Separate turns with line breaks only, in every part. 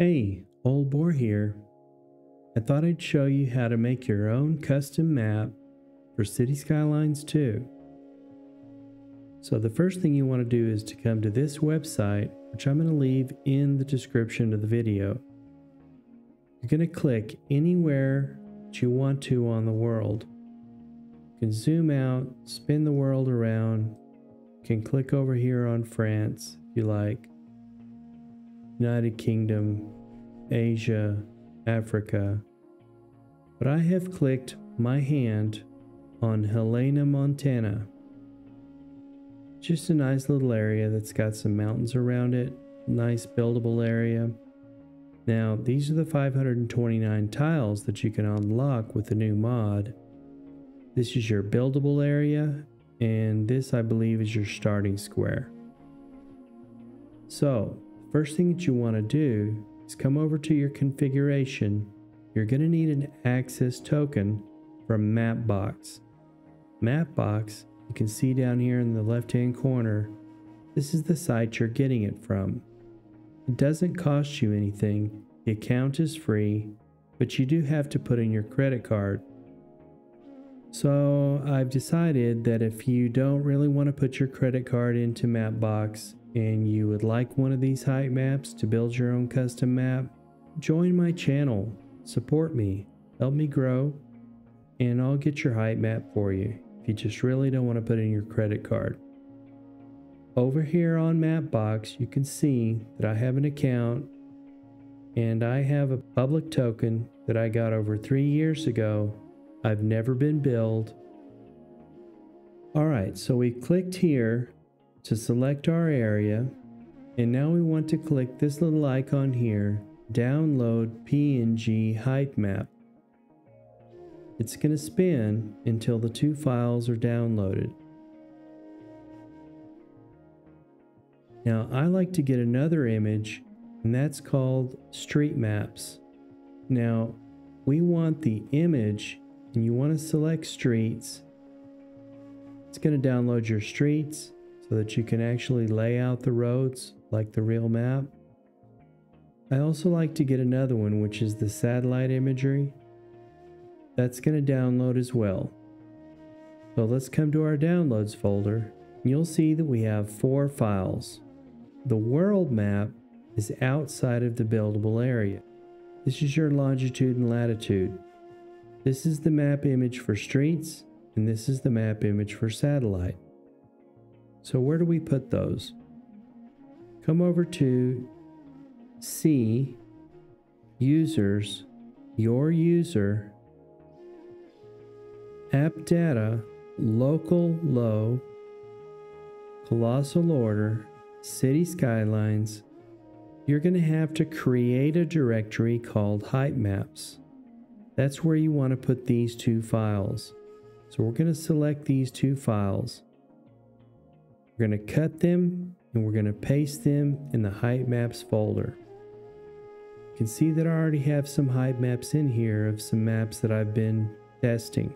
Hey, Old Bore here. I thought I'd show you how to make your own custom map for City Skylines 2. So the first thing you want to do is to come to this website, which I'm going to leave in the description of the video. You're going to click anywhere that you want to on the world. You can zoom out, spin the world around, you can click over here on France if you like. United Kingdom, Asia, Africa. But I have clicked my hand on Helena, Montana. Just a nice little area that's got some mountains around it, nice buildable area. Now, these are the 529 tiles that you can unlock with the new mod. This is your buildable area, and this I believe is your starting square. So, First thing that you want to do is come over to your configuration. You're going to need an access token from Mapbox. Mapbox, you can see down here in the left hand corner, this is the site you're getting it from. It doesn't cost you anything, the account is free, but you do have to put in your credit card. So I've decided that if you don't really want to put your credit card into Mapbox, and you would like one of these height maps to build your own custom map, join my channel, support me, help me grow, and I'll get your height map for you if you just really don't want to put in your credit card. Over here on Mapbox, you can see that I have an account and I have a public token that I got over three years ago. I've never been billed. All right, so we clicked here to select our area and now we want to click this little icon here download PNG height map. It's going to spin until the two files are downloaded. Now I like to get another image and that's called street maps. Now we want the image and you want to select streets. It's going to download your streets so that you can actually lay out the roads like the real map. I also like to get another one, which is the satellite imagery. That's going to download as well. So let's come to our downloads folder. You'll see that we have four files. The world map is outside of the buildable area. This is your longitude and latitude. This is the map image for streets, and this is the map image for satellite. So where do we put those? Come over to C, users, your user, app data, local low, colossal order, city skylines. You're going to have to create a directory called height maps. That's where you want to put these two files. So we're going to select these two files. We're going to cut them and we're going to paste them in the height maps folder. You can see that I already have some height maps in here of some maps that I've been testing.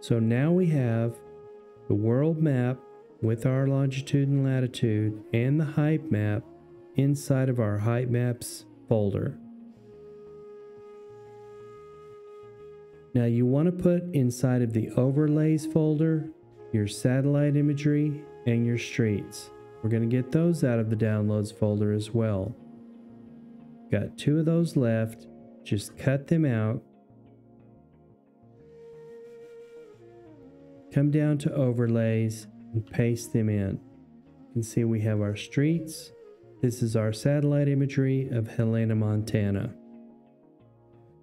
So now we have the world map with our longitude and latitude and the height map inside of our height maps folder. Now you want to put inside of the overlays folder your satellite imagery and your streets. We're going to get those out of the downloads folder as well. Got two of those left. Just cut them out. Come down to overlays and paste them in. You can see we have our streets. This is our satellite imagery of Helena, Montana.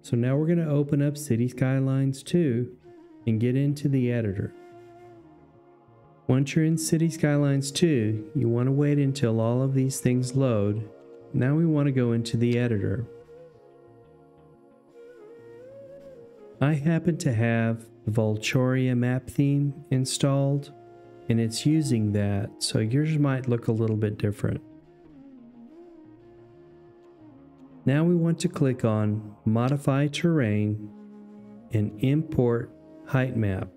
So now we're going to open up City Skylines 2 and get into the editor. Once you're in City Skylines 2, you want to wait until all of these things load. Now we want to go into the editor. I happen to have the Volturia map theme installed and it's using that, so yours might look a little bit different. Now we want to click on Modify Terrain and Import Height Map.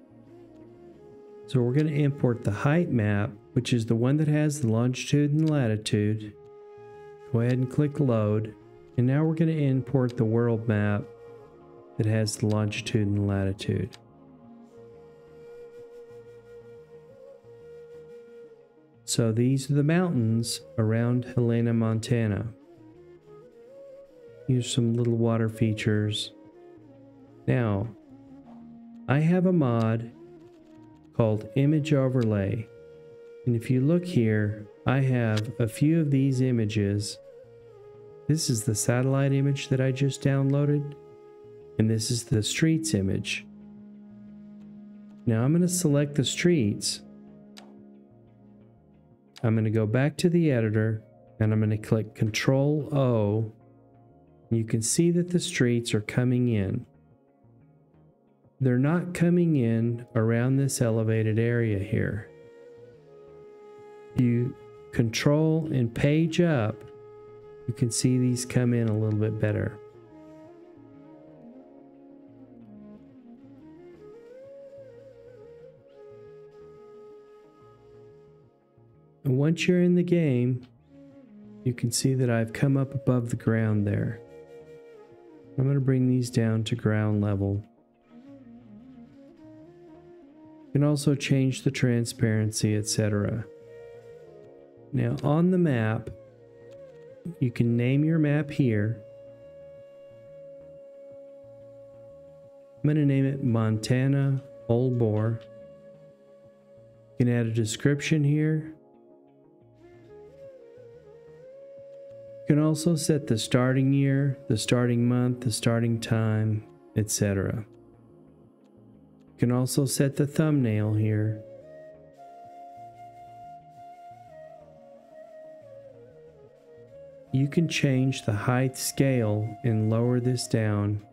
So we're going to import the height map, which is the one that has the longitude and latitude. Go ahead and click load. And now we're going to import the world map that has the longitude and latitude. So these are the mountains around Helena, Montana. Here's some little water features. Now, I have a mod called Image Overlay. And if you look here, I have a few of these images. This is the satellite image that I just downloaded. And this is the streets image. Now I'm going to select the streets I'm going to go back to the editor and I'm going to click Control O. You can see that the streets are coming in. They're not coming in around this elevated area here. You control and page up, you can see these come in a little bit better. And once you're in the game, you can see that I've come up above the ground there. I'm going to bring these down to ground level. You can also change the transparency, etc. Now on the map, you can name your map here. I'm going to name it Montana Old Bore. You can add a description here. You can also set the starting year, the starting month, the starting time, etc. You can also set the thumbnail here. You can change the height scale and lower this down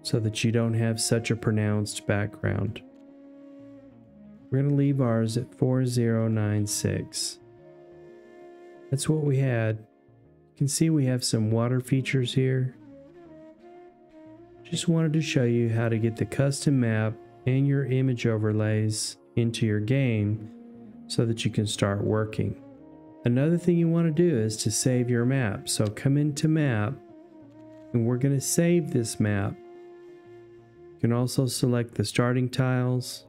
so that you don't have such a pronounced background. We're going to leave ours at 4096. That's what we had. You can see we have some water features here. Just wanted to show you how to get the custom map and your image overlays into your game so that you can start working. Another thing you want to do is to save your map. So come into map and we're going to save this map. You can also select the starting tiles,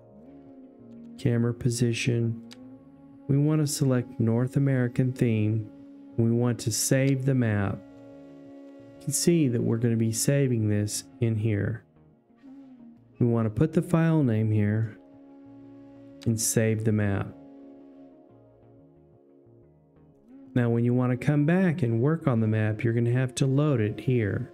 camera position, we want to select North American theme. We want to save the map. Can see that we're going to be saving this in here. We want to put the file name here and save the map. Now when you want to come back and work on the map, you're going to have to load it here.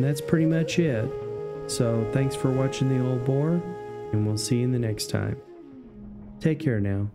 And that's pretty much it. So thanks for watching the Old Bore, and we'll see you in the next time. Take care now.